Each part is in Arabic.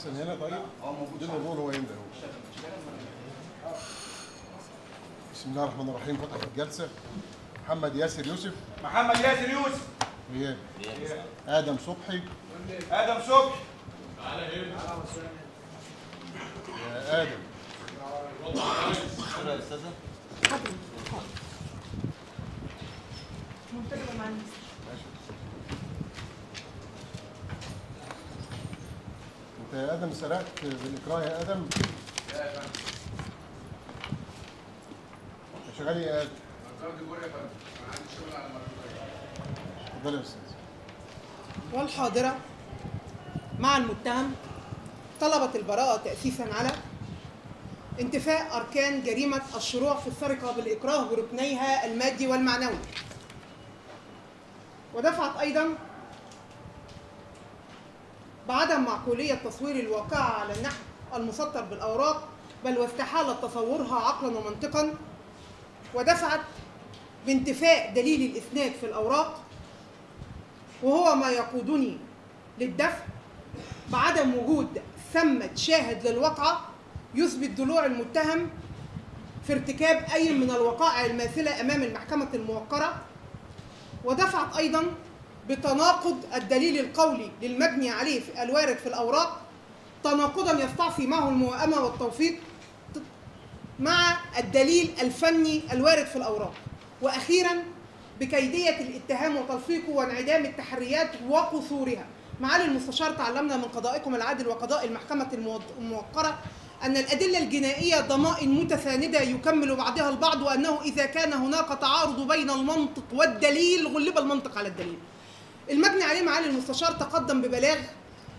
حسن هنا طيب؟ آه موجود هو ينده هو بسم الله الرحمن الرحيم. فتح الجلسة. محمد ياسر يوسف. محمد ياسر يوسف. غياب آدم صبحي. آدم صبحي. يا آدم. منتجبة مع الناس ماشي انت يا آدم سرقت بالإكراه يا آدم؟ شغال يا آدم. يا أستاذ. والحاضرة. مع المتهم طلبت البراءة تأسيسا على انتفاء أركان جريمة الشروع في السرقة بالإكراه بركنيها المادي والمعنوي. ودفعت أيضا بعدم معقولية تصوير الواقعة على النحو المسطر بالأوراق بل واستحالة تصورها عقلا ومنطقا ودفعت بانتفاء دليل الإسناد في الأوراق وهو ما يقودني للدفع بعدم وجود ثمة شاهد للواقعة يثبت ضلوع المتهم في ارتكاب أي من الوقائع الماثلة أمام المحكمة الموقرة. ودفعت أيضا بتناقض الدليل القولي للمبني عليه في الوارد في الأوراق تناقضا يستعصي معه الموائمة والتوفيق مع الدليل الفني الوارد في الأوراق. وأخيرا بكيدية الاتهام وتلفيقه وانعدام التحريات وقصورها. معالي المستشار تعلمنا من قضائكم العادل وقضاء المحكمة الموقرة أن الأدلة الجنائية ضمائن متساندة يكمل بعضها البعض وأنه إذا كان هناك تعارض بين المنطق والدليل غلب المنطق على الدليل. المجني عليه معالي المستشار تقدم ببلاغ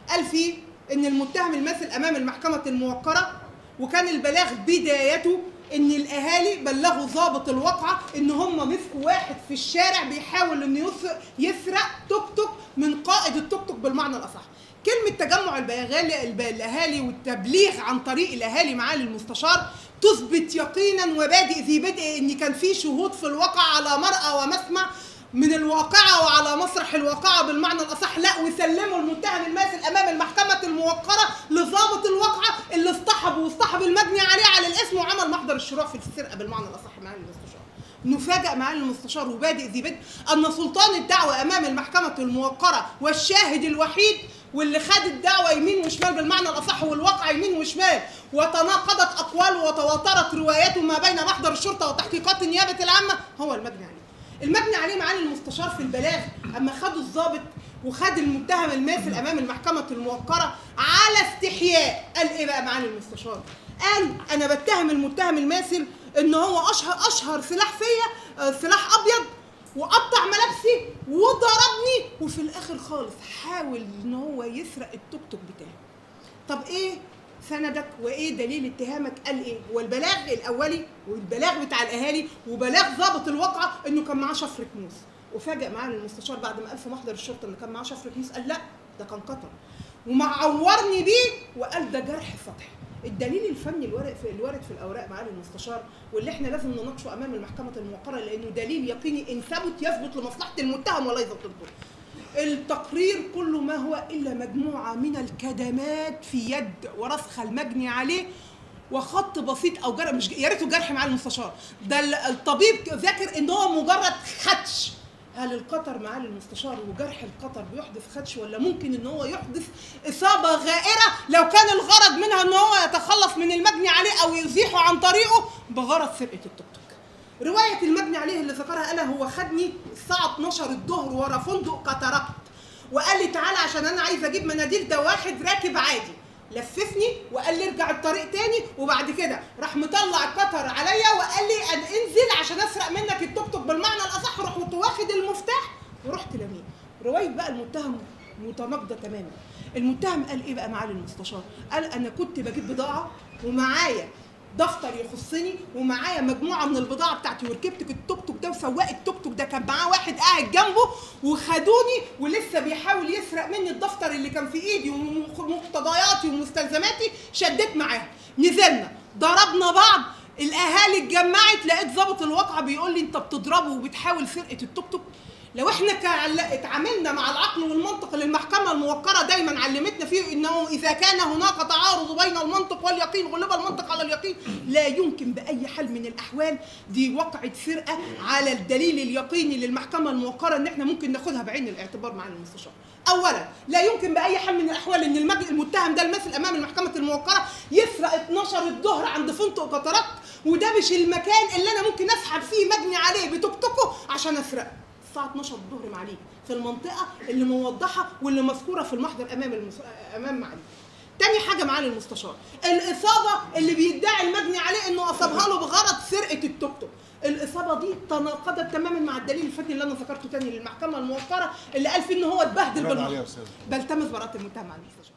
قال فيه إن المتهم الماثل أمام المحكمة الموقرة وكان البلاغ بدايته إن الأهالي بلغوا ضابط الواقعة إن هم مسكوا واحد في الشارع بيحاول إنه يس- يسرق توك توك من قائد التوك توك بالمعنى الأصح. كلمة تجمع الأهالي والتبليغ عن طريق الأهالي معالي المستشار تثبت يقينا وبادئ ذي بدء إن كان في شهود في الواقع على مرأى ومسمع من الواقعة وعلى مسرح الواقعة بالمعنى الأصح لا وسلموا المتهم الماثل أمام المحكمة الموقرة لضابط الواقعة اللي اصطحب واصطحب المجني عليه على الاسم وعمل محضر الشروع في السرقة بالمعنى الأصح معالي المستشار. نفاجأ معالي المستشار وبادئ ذي بدء أن سلطان الدعوة أمام المحكمة الموقرة والشاهد الوحيد واللي خد الدعوة يمين وشمال بالمعنى الأصح والواقع يمين وشمال وتناقضت أقواله وتواترت رواياته ما بين محضر الشرطة وتحقيقات النيابة العامة هو المجني عليه. المجني عليه معالي المستشار في البلاغ أما خدوا الضابط وخد المتهم الماثل أمام المحكمة الموقرة على استحياء. قال إيه بقى معالي المستشار؟ قال أنا بتهم المتهم الماثل إن هو أشهر أشهر سلاح فيا آه، سلاح أبيض وقطع ملابسي وضربني وفي الآخر خالص حاول إن هو يسرق التوك توك بتاعي. طب إيه؟ سندك وإيه دليل اتهامك؟ قال إيه؟ هو البلاغ الأولي والبلاغ بتاع الأهالي وبلاغ ضابط الواقعة إنه كان معاه شفرة موس. وفاجئ معانا المستشار بعد ما قال في محضر الشرطة إن كان معاه شفرة موس قال لا ده كان قطر ومعورني بيه وقال ده جرح سطحي الدليل الفني الوارد في الوارد في الأوراق معالي المستشار واللي إحنا لازم نناقشه أمام المحكمة الموقرة لأنه دليل يقيني إن ثبت يثبت لمصلحة المتهم وليس ضده التقرير كله ما هو إلا مجموعة من الكدمات في يد ورسخ المجني عليه وخط بسيط أو جرح مش يا ريته جرح مع المستشار. ده ال- الطبيب ذاكر إن هو مجرد خدش. هل ال cutter معالي المستشار وجرح ال cutter بيحدث خدش ولا ممكن إن هو يحدث إصابة غائرة؟ لو كان الغرض منها إن هو يتخلص من المجني عليه أو يزيحه عن طريقه بغرض سرقة التوك توك رواية المجني عليه اللي ذكرها قالها هو خدني الساعة 12 الظهر ورا فندق كاتاراكت وقال لي تعالى عشان أنا عايز أجيب مناديل ده واحد راكب عادي. لففني وقال لي ارجع الطريق تاني وبعد كده. راح مطلع ال cutter عليا وقال لي أن انزل عشان أسرق منك التوك توك بالمعنى الأصح. رحت واخد المفتاح ورحت راميه رواية بقى المتهم متناقضة تماما. المتهم قال إيه بقى معالي المستشار قال أنا كنت بجيب بضاعة ومعايا دفتر يخصني ومعايا مجموعة من البضاعة بتاعتي وركبت التوك توك ده وسواق التوك توك ده. كان معاه واحد قاعد جنبه وخدوني ولسه بيحاول يسرق مني الدفتر اللي كان في إيدي ومقتنياتي ومستلزماتي شديت معاه. نزلنا ضربنا بعض. الأهالي اتجمعت لقيت ضابط الواقعة بيقول لي أنت بتضربه وبتحاول سرقة التوك توك؟ لو إحنا اتعاملنا مع العقل والمنطق اللي المحكمه الموقرة دايما علمتنا فيه إنه إذا كان هناك تعارض بين المنطق واليقين غلب المنطق على اليقين لا يمكن بأي حال من الأحوال دي وقعت سرقه على الدليل اليقيني للمحكمة الموقرة إن إحنا ممكن ناخدها بعين الاعتبار مع المستشار. اولا لا يمكن بأي حال من الأحوال إن المتهم ده المثل أمام المحكمة الموقرة يسرق 12 الظهر عند فندق كاتاراكت وده مش المكان اللي أنا ممكن أسحب فيه مجني عليه بتوك عشان اسرقه. الساعة 12 الظهر معاليك في المنطقة اللي موضحة واللي مذكورة في المحضر أمام المس... أمام معاليك. تاني حاجة معالي المستشار الإصابة اللي بيدعي المجني عليه إنه أصابها له بغرض سرقة التوك توك الإصابة دي تناقضت تماما مع الدليل الفني اللي أنا ذكرته تاني للمحكمة الموقرة اللي قال فيه إن هو اتبهدل رد بالم- عليه يا أستاذ بلتمس براءه المتهم مع المستشار.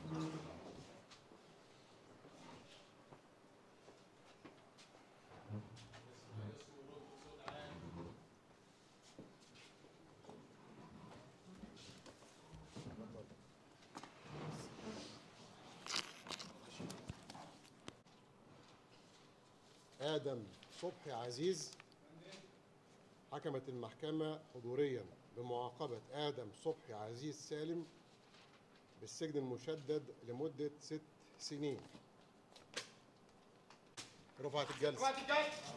آدم صبحي عزيز حكمت المحكمة حضوريا بمعاقبة آدم صبحي عزيز سالم بالسجن المشدد لمدة ست سنين. رفعت الجلسة. رفعت الجلسة.